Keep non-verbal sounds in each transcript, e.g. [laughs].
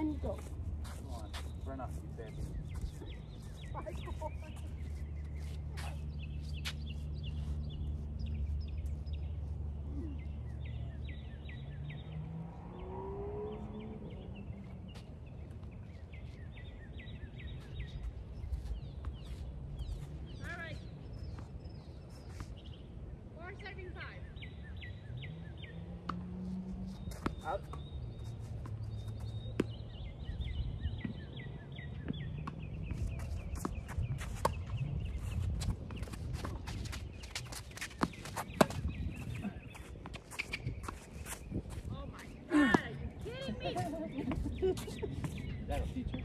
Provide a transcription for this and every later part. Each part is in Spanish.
and go. Come on, run off, you baby. [laughs] That'll teach her.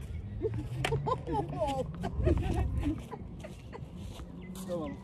Come on.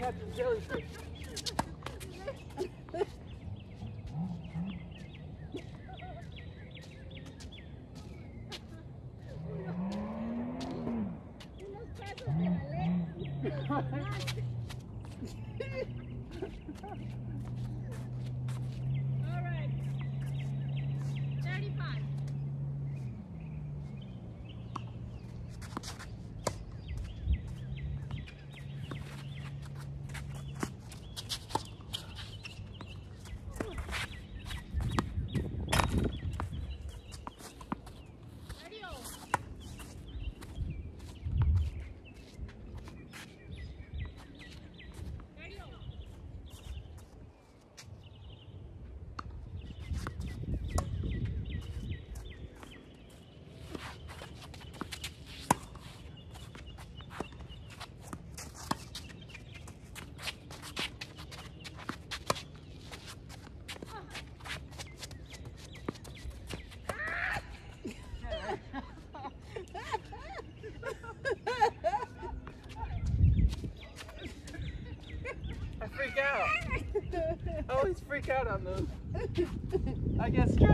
catching jellyfish. cat on those. I guess true.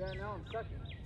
Yeah, now I'm second.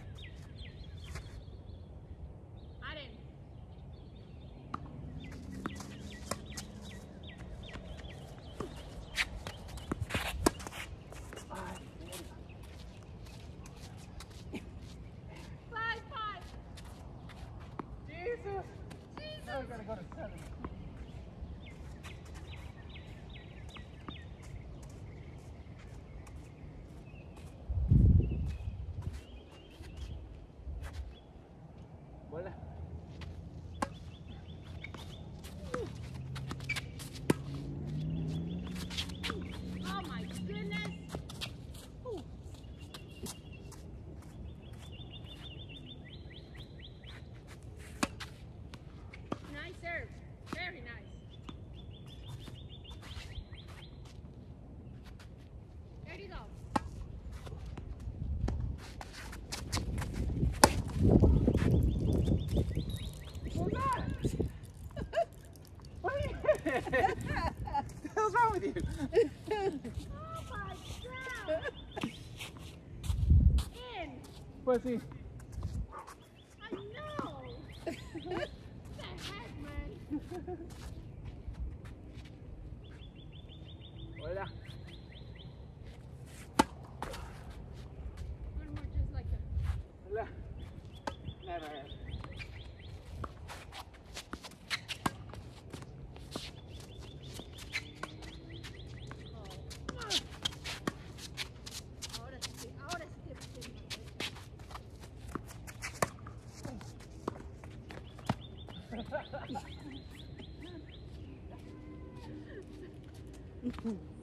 pues sí. 嗯。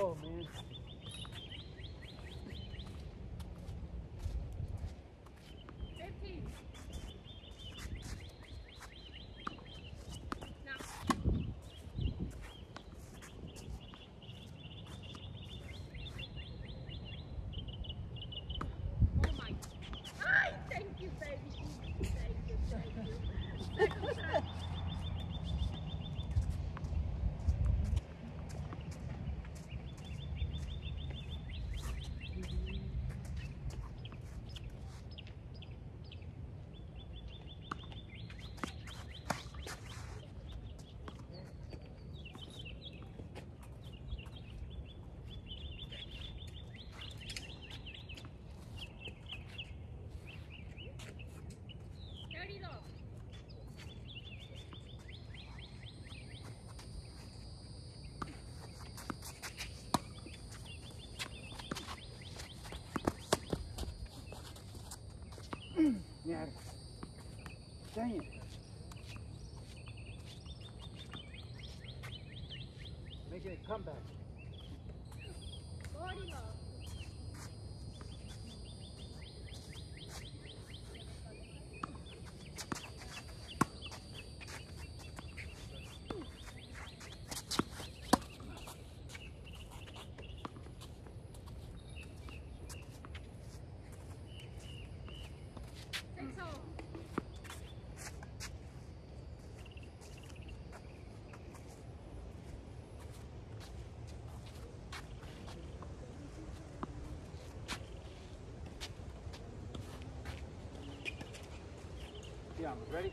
Oh man. saying. Making a comeback. 40 more. down. Ready?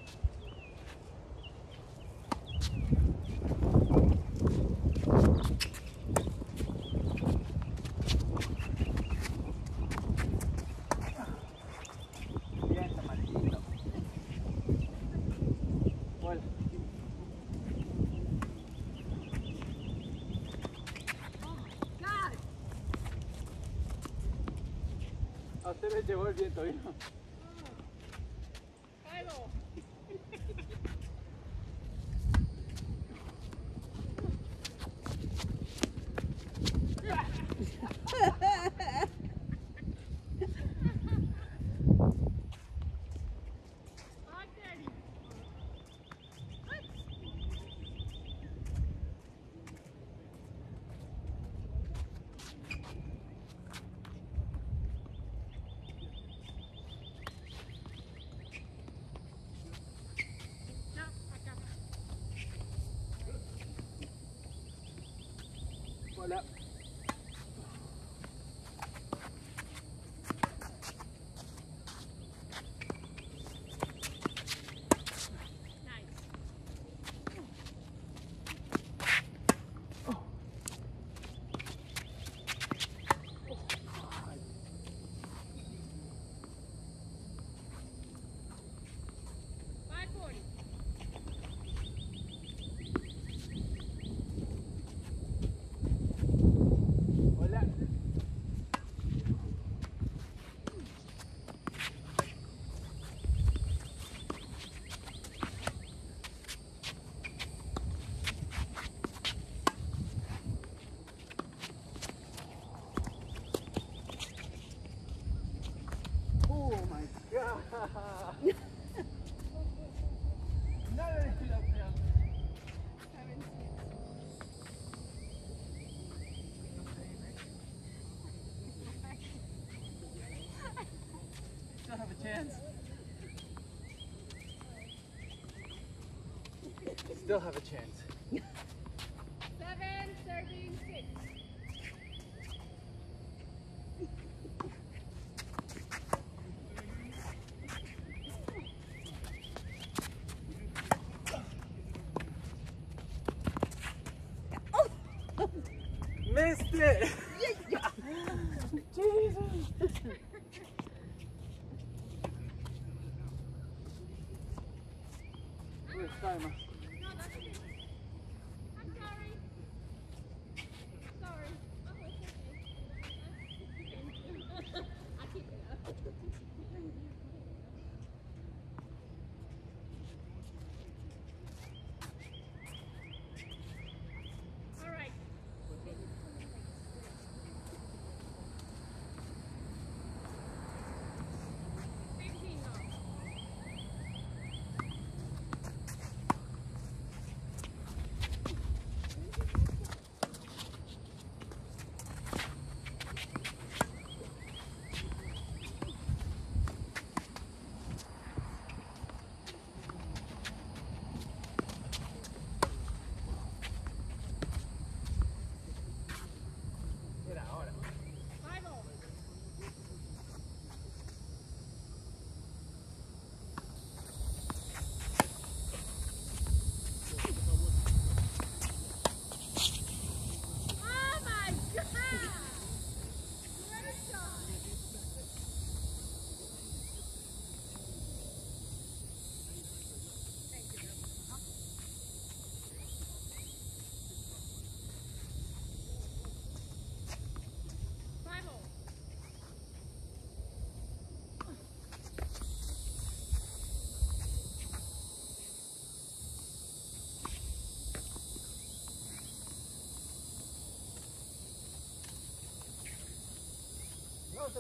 Ah, A usted me llevó el viento, ¿vino? going up. still have a chance. Seven, serving six. missed it.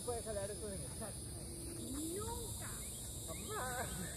puede jalar eso de mi casa. ¡Nunca! ¡Jamás!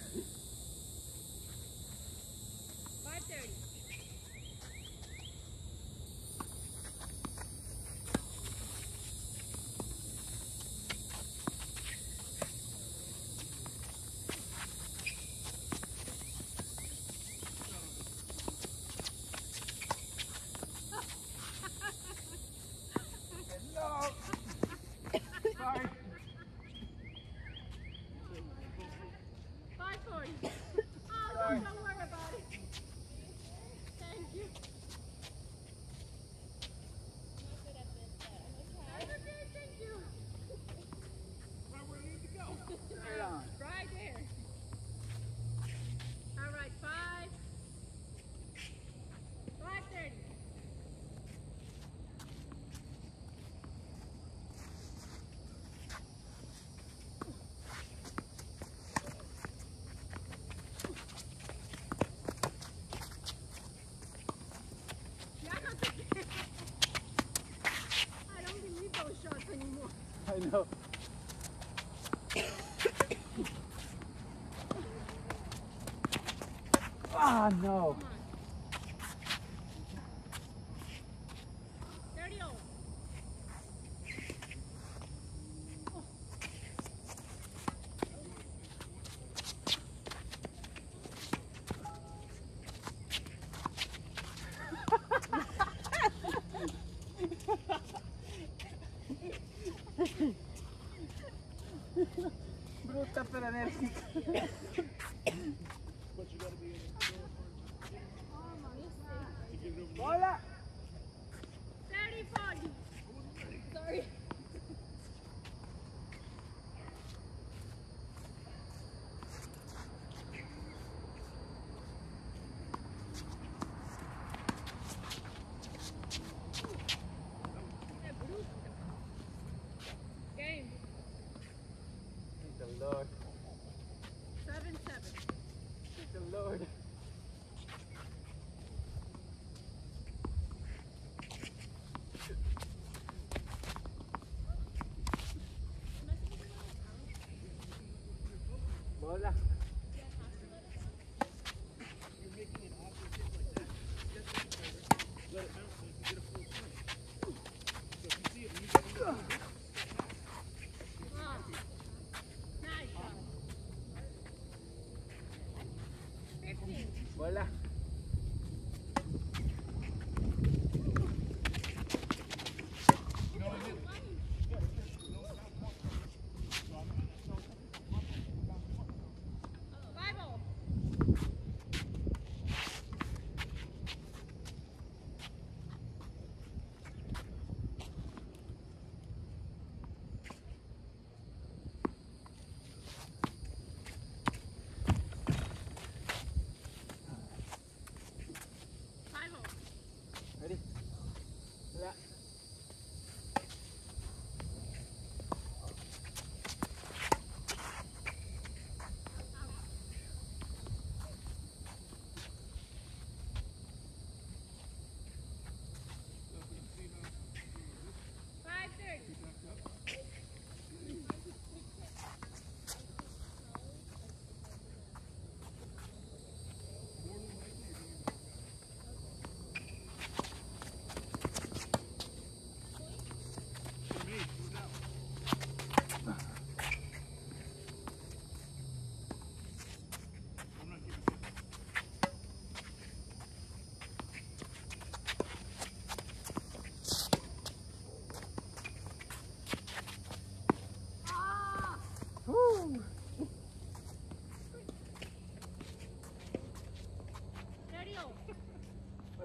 know. [coughs] Ah, no. Hola. Hola.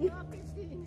Yeah, 15.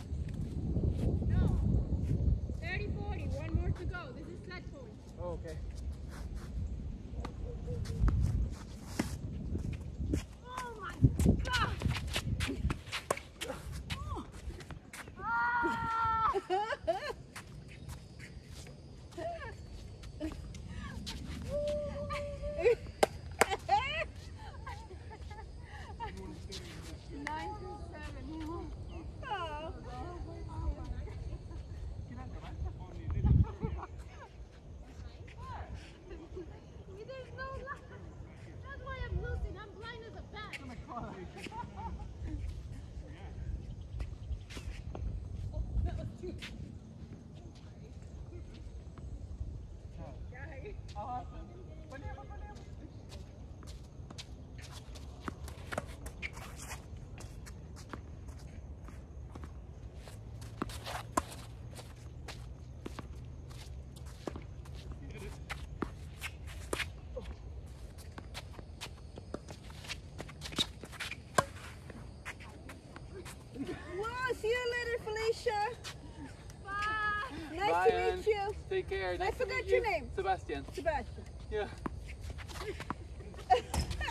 Take care. I Nice to forgot your you. name. Sebastian. Sebastian. Yeah.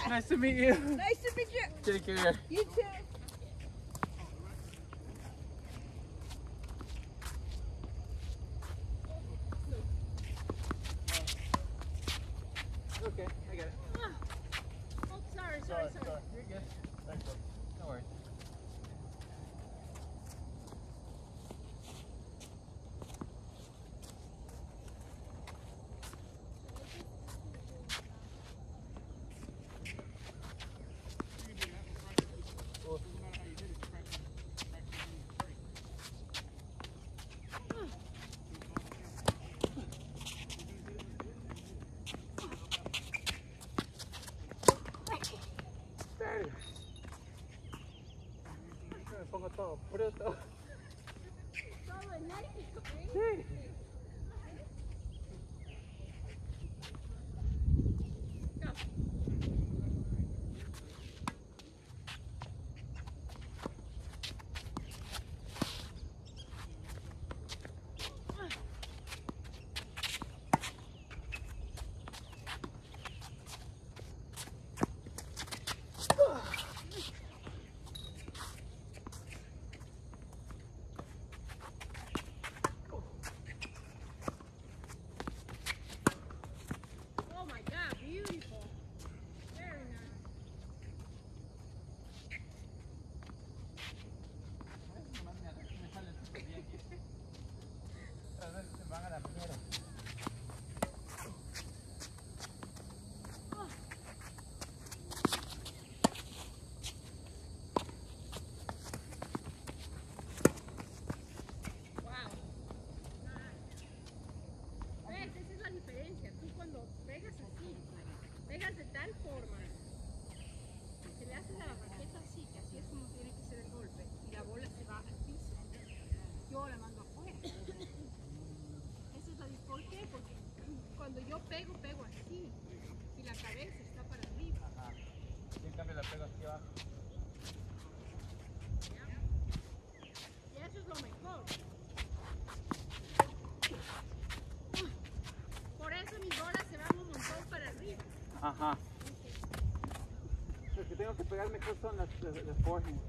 [laughs] nice to meet you. Nice to meet you. Take care. You too. 손가락 버렸 다. 네. tengo que pegar mejor son las, las, las forehand.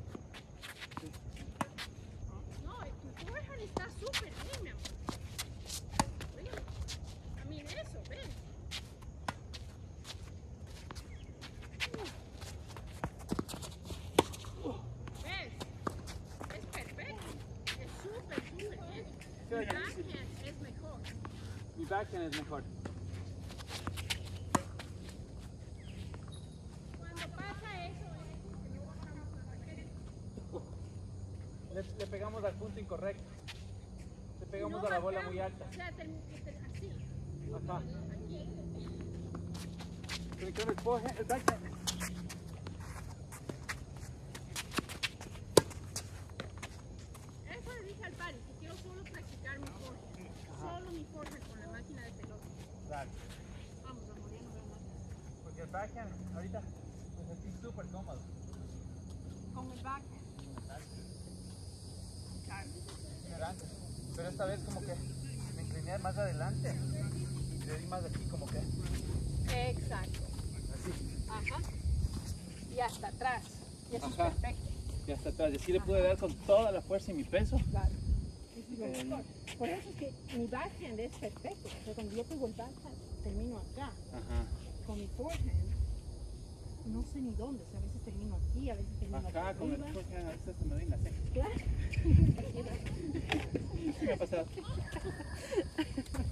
No, tu está súper bien, mi amor. Incorrecto. Le pegamos No a la bola muy alta. O sea, así. Ajá. Aquí. El forehand, el backhand. Eso le dije al pari, que quiero solo practicar mi forehand. Solo mi forehand con la máquina de pelota. Vamos, amor, ya no veo más. Porque el backhand ahorita me sentí súper cómodo. Con el backhand. Claro. Pero esta vez como que me incliné más adelante. Y le di más aquí como que Exacto. así. Ajá. Y hasta atrás. Y eso Ajá. es perfecto. Y hasta atrás. Y así le pude dar con toda la fuerza y mi peso. Claro. Eso es lo Eh. Por eso es que mi backhand es perfecto. O sea, cuando yo pego el backhand, termino acá. Ajá. Con mi forehand, no sé ni dónde, o sea, a veces termino aquí, a veces termino Acá, aquí. con el coche, a veces se me doy la ceja. Claro. sí me ha pasado. [laughs]